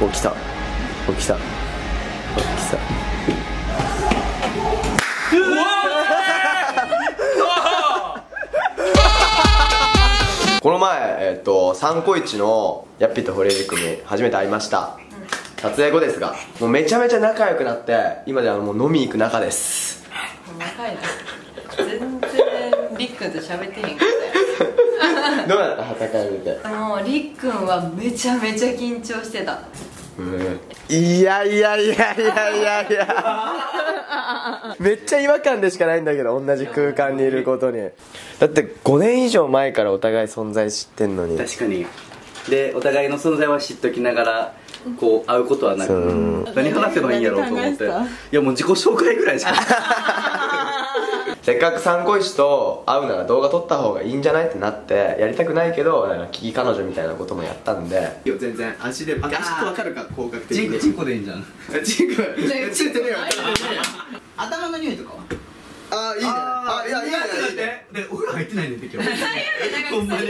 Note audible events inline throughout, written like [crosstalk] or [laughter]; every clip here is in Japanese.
お来た。お来た。お来た。この前、えっと、三個一のヤッピーとホレリ組初めて会いました。撮影後ですがもうめちゃめちゃ仲良くなって今ではもう飲みに行く仲です。若いな全然りっくんと喋ってへんかっ [laughs] どうだった？旗から見て。たよもうりっくんはめちゃめちゃ緊張してた。いやいやいやいやいやいや。めっちゃ違和感でしかないんだけど同じ空間にいることに。だって5年以上前からお互い存在知ってんのに。確かに。でお互いの存在は知っときながらこう会うことはなくう。ん何話せばいいんやろうと思って。いやもう自己紹介ぐらいしか [laughs] せっかく三個石と会うなら動画撮った方がいいんじゃない？ってなってやりたくないけどなんかキキ彼女みたいなこともやったんで。いいよ全然足でガー。ッと分かるか広角的に。チンコチンコでいいんじゃん。チンコついてねえよ頭の匂いとかは？ああいいねあいやいいねいいね。でお風呂入ってないねんて今日ほんまに。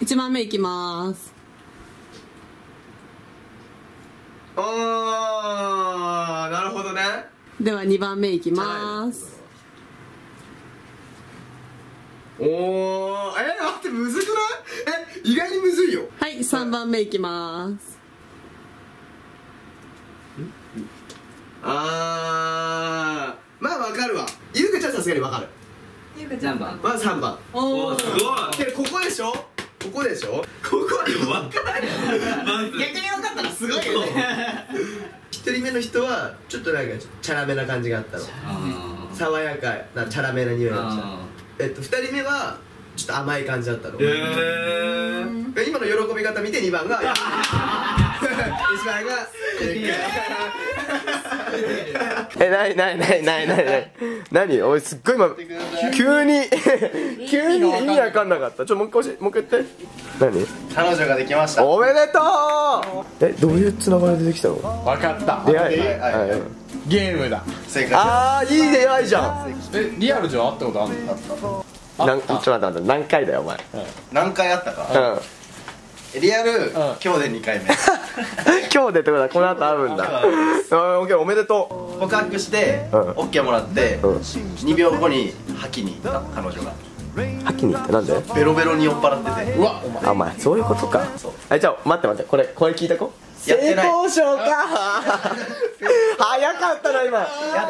1番目いきます。ああなるほどね。では2番目いきますおおえ待ってむずくない？え意外にむずいよ。はい3番目いきます。あー。まあわかるわ。ゆうかちゃんさすがにわかる。ゆうかちゃん番。まあ3番。おおすごい。でここでしょ？ここでしょ？ここはでも分からない。逆に分かったらすごいよね。一人目の人はちょっとなんかチャラめな感じがあったの。爽やかなチャラめな匂いがしたえっと二人目はちょっと甘い感じだったの。へえ今の喜び方見て2番が [laughs] 1番がえないないないないないない。何？おいすっごい今急に急に意味わかんなかった。ちょもう一回もう一回言って。何？彼女ができました。おめでとう！えどういうつながりで出てきたの？分かった。出会い。はいはい。はいゲームだ。正解ああいい出会いじゃん。えリアルじゃ会ったことあるの？なんちょっと待って待って。何回だよお前。何回あったか。うん。リアル今日で2回目。[laughs] 今日でってことはこの後会うんだ。オッケーおめでと告白してうん。OK もらってううん。2秒後に吐きに行った彼女が。吐きに行ってなんで？ベロベロに酔っ払ってて。うわお前。あお前そういうことか。あじゃあ待って待ってこれこれ聞いたこ性やってない。交渉か早かったな今。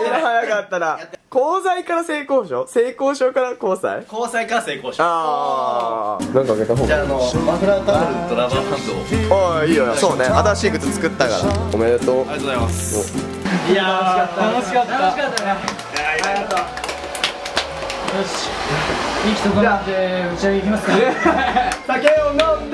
今早かったな。交際から性交渉性交渉から交際交際から成功したああなんかあげた方がじゃああのマフラータオルとラバーバンドを。おいいいよ。そうね。新しい靴作ったから。おめでとう。ありがとうございます。楽しかった。楽しかったね。ありがとう。よし。いい人となって打ち上げ行きますか。[laughs] 酒を飲